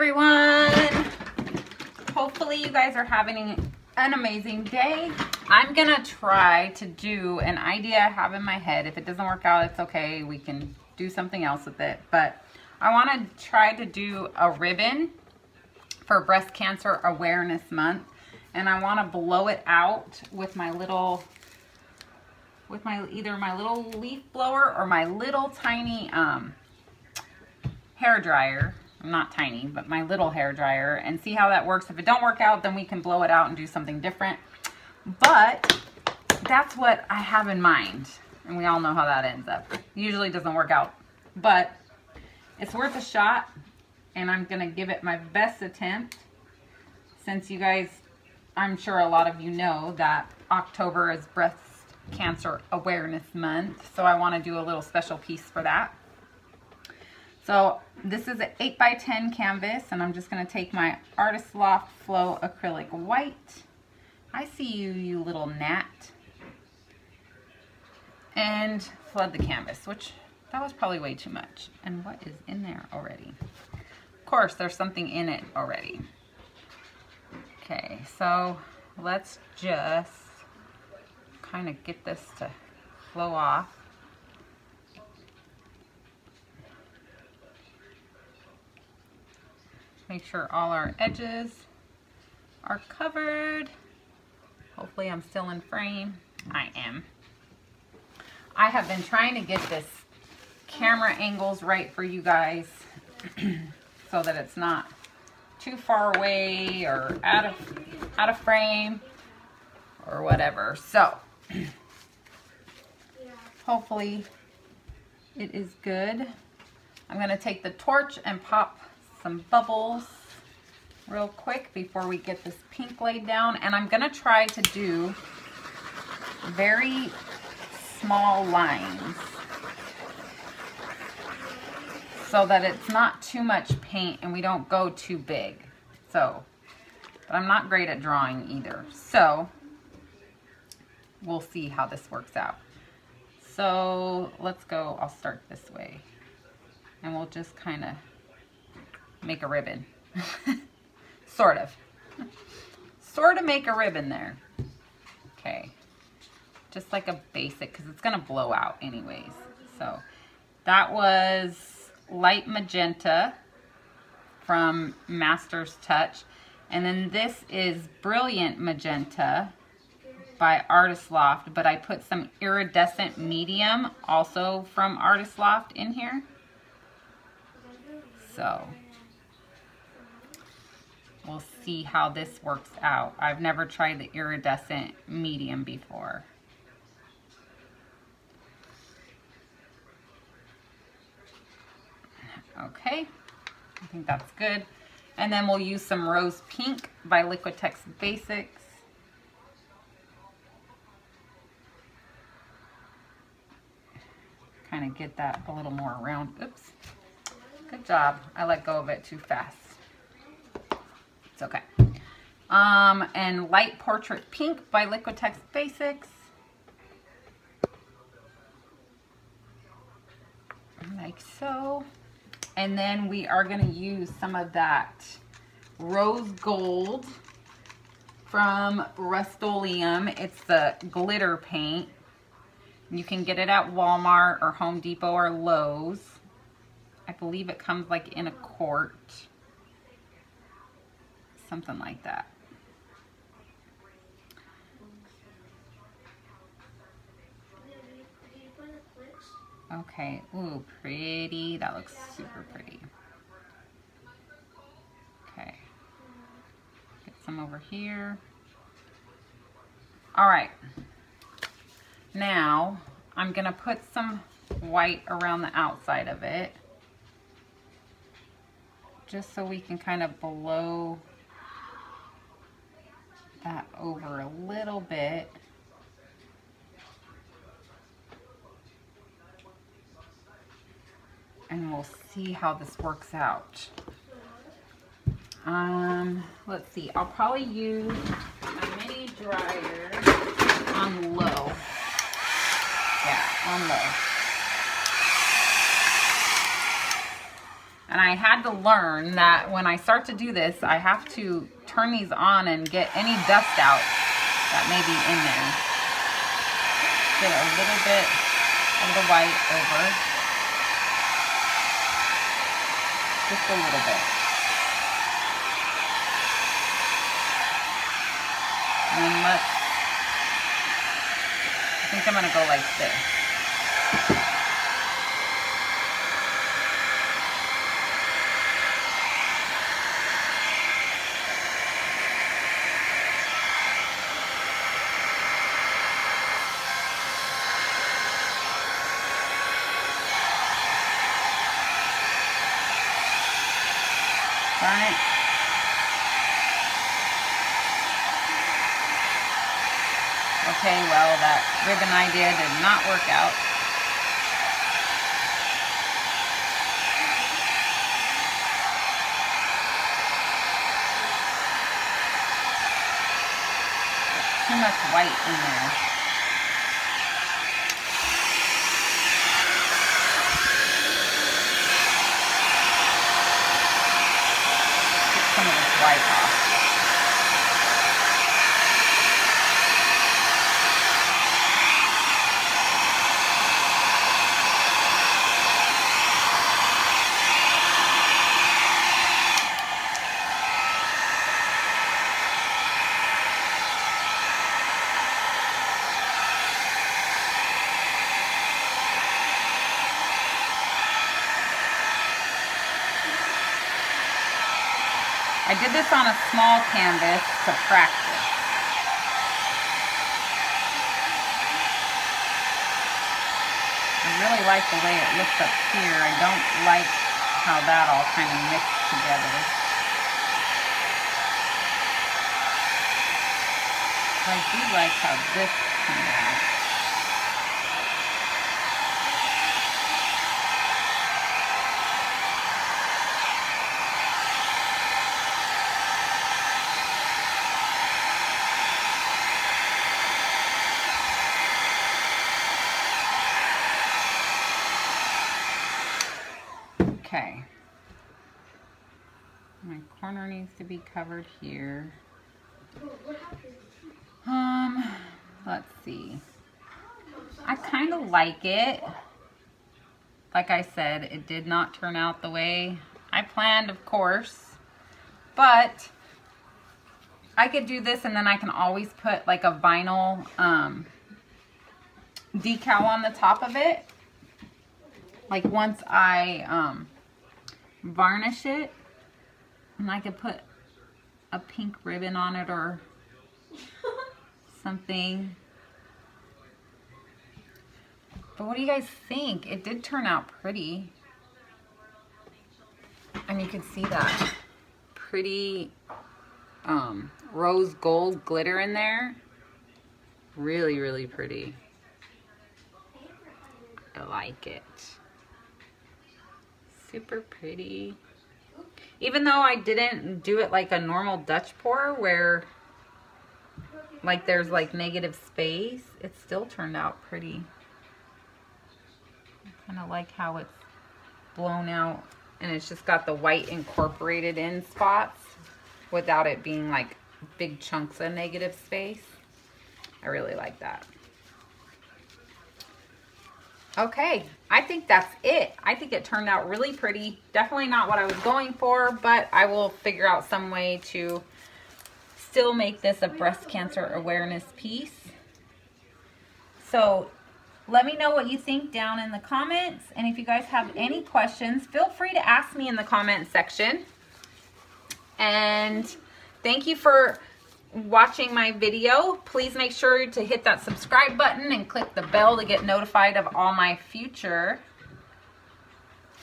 everyone. Hopefully you guys are having an amazing day. I'm gonna try to do an idea I have in my head. If it doesn't work out, it's okay. We can do something else with it. But I wanna try to do a ribbon for Breast Cancer Awareness Month. And I wanna blow it out with my little, with my either my little leaf blower or my little tiny um, hair dryer not tiny, but my little hair dryer and see how that works. If it don't work out, then we can blow it out and do something different. But that's what I have in mind. And we all know how that ends up. Usually doesn't work out, but it's worth a shot. And I'm to give it my best attempt since you guys, I'm sure a lot of you know that October is Breast Cancer Awareness Month. So I want to do a little special piece for that. So this is an 8 by 10 canvas and I'm just going to take my Artist Loft Flow Acrylic White. I see you, you little gnat. And flood the canvas, which that was probably way too much. And what is in there already? Of course, there's something in it already. Okay, so let's just kind of get this to flow off. Make sure all our edges are covered. Hopefully I'm still in frame. I am. I have been trying to get this camera angles right for you guys so that it's not too far away or out of out of frame or whatever. So hopefully it is good. I'm going to take the torch and pop some bubbles real quick before we get this pink laid down. And I'm going to try to do very small lines so that it's not too much paint and we don't go too big. So, but I'm not great at drawing either. So, we'll see how this works out. So, let's go, I'll start this way. And we'll just kind of make a ribbon. sort of. sort of make a ribbon there. Okay. Just like a basic, because it's going to blow out anyways. So that was light magenta from Master's Touch. And then this is Brilliant Magenta by Artist Loft, but I put some iridescent medium also from Artist Loft in here. So see how this works out. I've never tried the iridescent medium before. Okay, I think that's good. And then we'll use some Rose Pink by Liquitex Basics. Kind of get that a little more around. Oops. Good job. I let go of it too fast. It's okay. Um, and Light Portrait Pink by Liquitex Basics. Like so. And then we are going to use some of that Rose Gold from Rust-Oleum. It's the glitter paint. You can get it at Walmart or Home Depot or Lowe's. I believe it comes like in a quart something like that. Okay, ooh, pretty. That looks super pretty. Okay. Get some over here. All right. Now, I'm to put some white around the outside of it. Just so we can kind of blow that over a little bit. And we'll see how this works out. Um, let's see. I'll probably use a mini dryer on low. Yeah, on low. And I had to learn that when I start to do this, I have to turn these on and get any dust out that may be in there. Get a little bit of the white over. Just a little bit. And then let's, I think I'm gonna go like this. It. Okay, well, that ribbon idea did not work out. Too much white in there. White off. I did this on a small canvas to practice. I really like the way it looks up here. I don't like how that all kind of mixed together. I do like how this turned out. Okay. My corner needs to be covered here. Um, let's see. I kind of like it. Like I said, it did not turn out the way I planned, of course. But I could do this and then I can always put like a vinyl um, decal on the top of it. Like once I um, varnish it and I could put a pink ribbon on it or something. But what do you guys think? It did turn out pretty. And you can see that pretty um, rose gold glitter in there. Really, really pretty. I like it super pretty. Even though I didn't do it like a normal Dutch pour where like there's like negative space, it still turned out pretty. I kind of like how it's blown out and it's just got the white incorporated in spots without it being like big chunks of negative space. I really like that. Okay, I think that's it. I think it turned out really pretty. Definitely not what I was going for, but I will figure out some way to still make this a breast cancer awareness piece. So let me know what you think down in the comments. And if you guys have any questions, feel free to ask me in the comment section. And thank you for watching my video, please make sure to hit that subscribe button and click the bell to get notified of all my future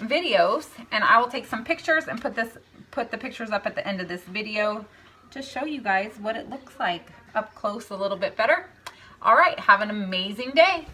videos. And I will take some pictures and put this put the pictures up at the end of this video to show you guys what it looks like up close a little bit better. All right, have an amazing day.